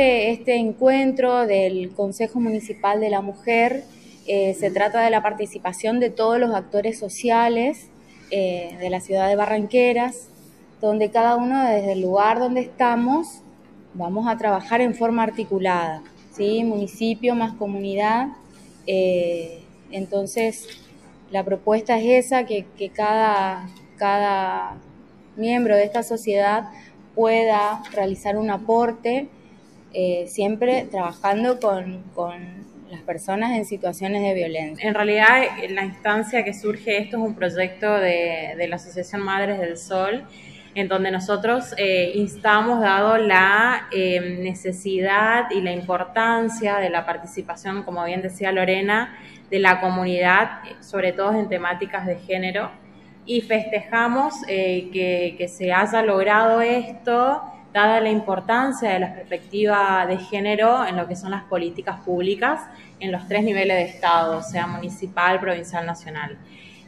este, encuentro del Consejo Municipal de la Mujer eh, se trata de la participación de todos los actores sociales eh, de la ciudad de Barranqueras, donde cada uno desde el lugar donde estamos vamos a trabajar en forma articulada, ¿sí? municipio más comunidad. Eh, entonces, la propuesta es esa, que, cada miembro de esta sociedad pueda realizar un aporte, eh, siempre trabajando con, las personas en situaciones de violencia. En realidad, la instancia que surge esto es un proyecto de, de la Asociación Madres del Sol, en donde nosotros eh, instamos, dado la eh, necesidad y la importancia de la participación, como bien decía Lorena, de la comunidad, sobre todo en temáticas de género, y festejamos eh, que, que, se haya logrado esto, dada la importancia de la perspectiva de género en lo que son las políticas públicas en los tres niveles de Estado, sea municipal, provincial, nacional.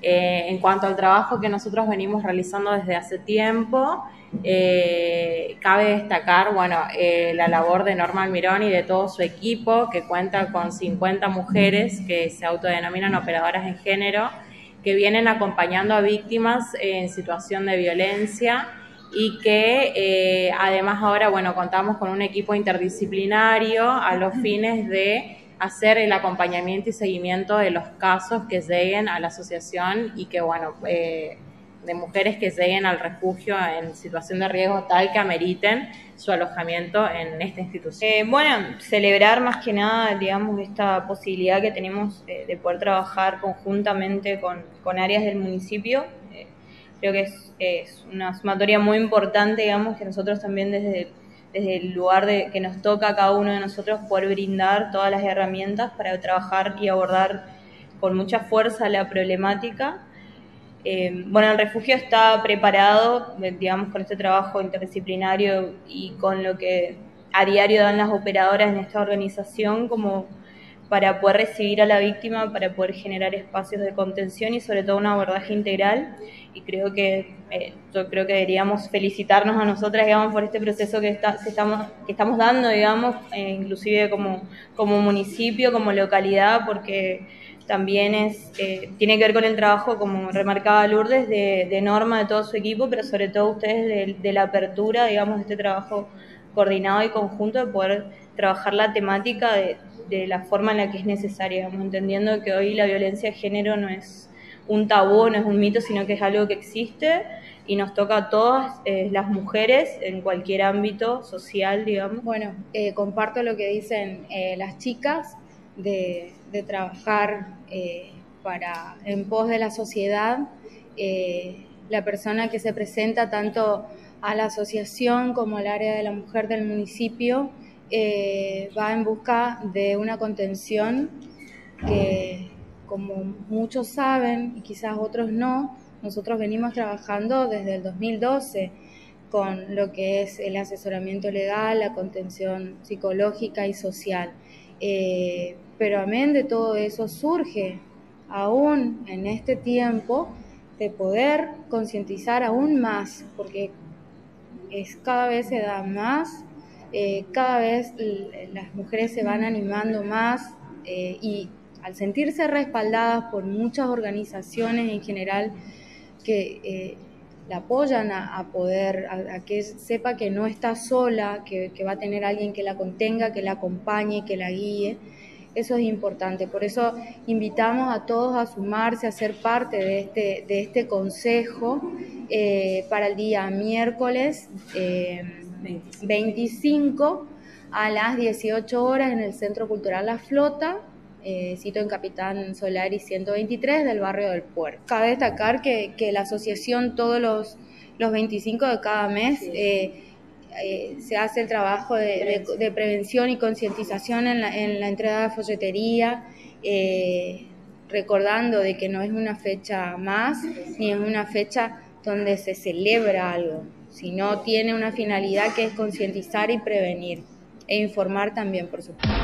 Eh, en cuanto al trabajo que nosotros venimos realizando desde hace tiempo, eh, cabe destacar bueno, eh, la labor de Norma Almirón y de todo su equipo, que cuenta con 50 mujeres que se autodenominan operadoras en género, que vienen acompañando a víctimas en situación de violencia y que además ahora bueno, contamos con un equipo interdisciplinario a los fines de hacer el acompañamiento y seguimiento de los casos que lleguen a la asociación y que, bueno, eh, de mujeres que lleguen al refugio en situación de riesgo tal que ameriten su alojamiento en esta institución. Eh, bueno, celebrar más que nada, digamos, esta posibilidad que tenemos eh, de poder trabajar conjuntamente con, con áreas del municipio. Creo que es, una sumatoria muy importante, digamos, que nosotros también desde desde el lugar de, que nos toca a cada uno de nosotros poder brindar todas las herramientas para trabajar y abordar con mucha fuerza la problemática. Eh, bueno, el refugio está preparado, digamos, con este trabajo interdisciplinario y con lo que a diario dan las operadoras en esta organización como para poder recibir a la víctima, para poder generar espacios de contención y sobre todo un abordaje integral. Y creo que eh, yo creo que deberíamos felicitarnos a nosotras, digamos, por este proceso que, está, estamos, que estamos dando, digamos, eh, inclusive como, como municipio, como localidad, porque también es, eh, tiene que ver con el trabajo, como remarcaba Lourdes, de, Norma, de todo su equipo, pero sobre todo ustedes de, de la apertura, digamos, de este trabajo coordinado y conjunto de poder trabajar la temática de, de la forma en la que es necesaria, entendiendo que hoy la violencia de género no es un tabú, no es un mito, sino que es algo que existe y nos toca a todas eh, las mujeres en cualquier ámbito social, digamos. Bueno, eh, comparto lo que dicen eh, las chicas de, de trabajar para en pos de la sociedad, la persona que se presenta tanto a la asociación como al área de la mujer del municipio eh, va en busca de una contención que, como muchos saben y quizás otros no, nosotros venimos trabajando desde el 2012 con lo que es el asesoramiento legal, la contención psicológica y social. Eh, pero amén de todo eso surge aún en este tiempo de poder concientizar aún más, porque es cada vez se da más eh, cada vez las mujeres se van animando más eh, y al sentirse respaldadas por muchas organizaciones en general que eh, la apoyan a, poder, a, que sepa que no está sola, que, va a tener alguien que la contenga, que la acompañe, que la guíe. Eso es importante. Por eso invitamos a todos a sumarse, a ser parte de este, de este consejo para el día miércoles. 25 a las 18 horas en el Centro Cultural La Flota, eh, sito en Capitán Solari 123 del barrio del Puerto. Cabe destacar que, que la asociación todos los, los 25 de cada mes eh, eh, se hace el trabajo de, de, prevención. y concientización en la, en la, entrega de folletería, recordando de que no es una fecha más, ni es una fecha donde se celebra algo sino tiene una finalidad que es concientizar y prevenir e informar también, por supuesto.